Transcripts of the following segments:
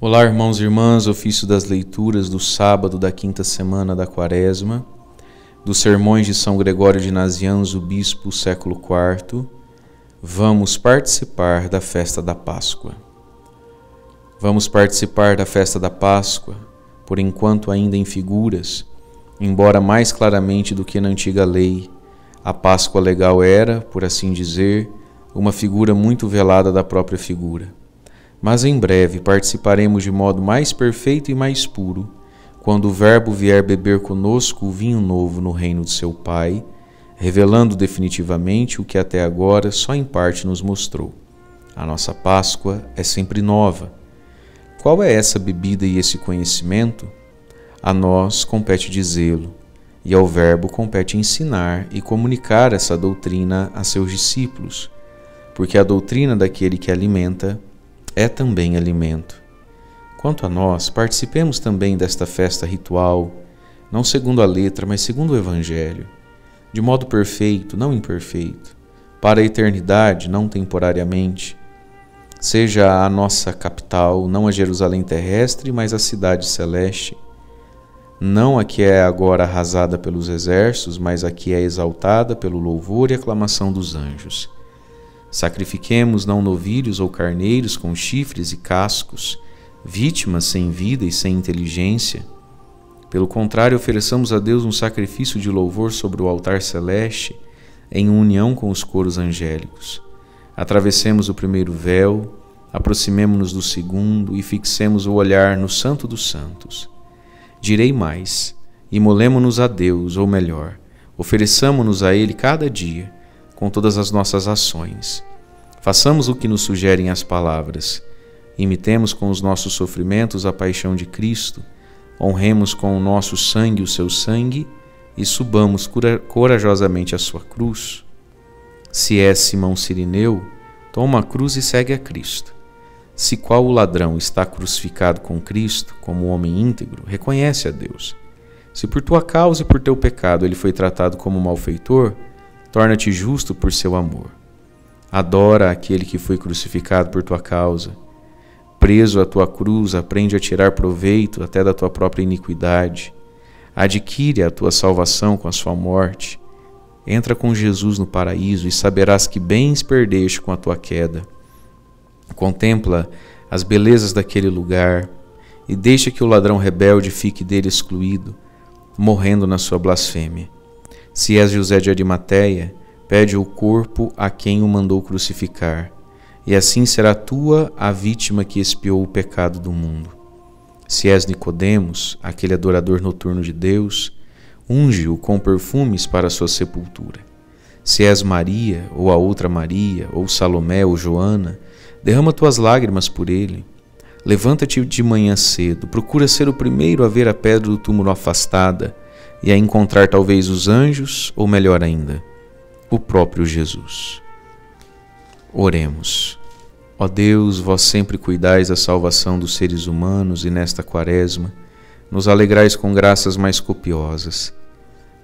Olá, irmãos e irmãs, ofício das leituras do sábado da quinta semana da Quaresma, dos sermões de São Gregório de Nazianzo, bispo, século IV. Vamos participar da festa da Páscoa. Vamos participar da festa da Páscoa, por enquanto ainda em figuras, embora mais claramente do que na antiga lei. A Páscoa legal era, por assim dizer, uma figura muito velada da própria figura mas em breve participaremos de modo mais perfeito e mais puro, quando o Verbo vier beber conosco o vinho novo no reino de seu Pai, revelando definitivamente o que até agora só em parte nos mostrou. A nossa Páscoa é sempre nova. Qual é essa bebida e esse conhecimento? A nós compete dizê-lo, e ao Verbo compete ensinar e comunicar essa doutrina a seus discípulos, porque a doutrina daquele que alimenta é também alimento. Quanto a nós, participemos também desta festa ritual, não segundo a letra, mas segundo o Evangelho, de modo perfeito, não imperfeito, para a eternidade, não temporariamente. Seja a nossa capital não a Jerusalém terrestre, mas a cidade celeste, não a que é agora arrasada pelos exércitos, mas a que é exaltada pelo louvor e aclamação dos anjos. Sacrifiquemos não novilhos ou carneiros com chifres e cascos, vítimas sem vida e sem inteligência. Pelo contrário, ofereçamos a Deus um sacrifício de louvor sobre o altar celeste, em união com os coros angélicos. Atravessemos o primeiro véu, aproximemo-nos do segundo e fixemos o olhar no Santo dos Santos. Direi mais: imolemo-nos a Deus, ou melhor, ofereçamo-nos a Ele cada dia com todas as nossas ações. Façamos o que nos sugerem as palavras. Imitemos com os nossos sofrimentos a paixão de Cristo, honremos com o nosso sangue o seu sangue e subamos corajosamente a sua cruz. Se és Simão Sirineu, toma a cruz e segue a Cristo. Se qual o ladrão está crucificado com Cristo, como homem íntegro, reconhece a Deus. Se por tua causa e por teu pecado ele foi tratado como malfeitor, torna-te justo por seu amor. Adora aquele que foi crucificado por tua causa. Preso à tua cruz, aprende a tirar proveito até da tua própria iniquidade. Adquire a tua salvação com a sua morte. Entra com Jesus no paraíso e saberás que bens perdeste com a tua queda. Contempla as belezas daquele lugar e deixa que o ladrão rebelde fique dele excluído, morrendo na sua blasfêmia. Se és José de Arimateia, pede o corpo a quem o mandou crucificar, e assim será tua a vítima que expiou o pecado do mundo. Se és Nicodemos, aquele adorador noturno de Deus, unge-o com perfumes para sua sepultura. Se és Maria, ou a outra Maria, ou Salomé, ou Joana, derrama tuas lágrimas por ele. Levanta-te de manhã cedo, procura ser o primeiro a ver a pedra do túmulo afastada, e a encontrar talvez os anjos, ou melhor ainda, o próprio Jesus. Oremos. Ó Deus, vós sempre cuidais da salvação dos seres humanos e nesta quaresma nos alegrais com graças mais copiosas.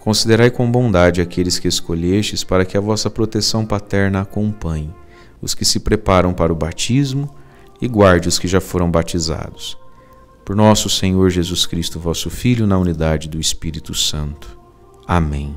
Considerai com bondade aqueles que escolhestes para que a vossa proteção paterna acompanhe os que se preparam para o batismo e guarde os que já foram batizados por nosso Senhor Jesus Cristo, vosso Filho, na unidade do Espírito Santo. Amém.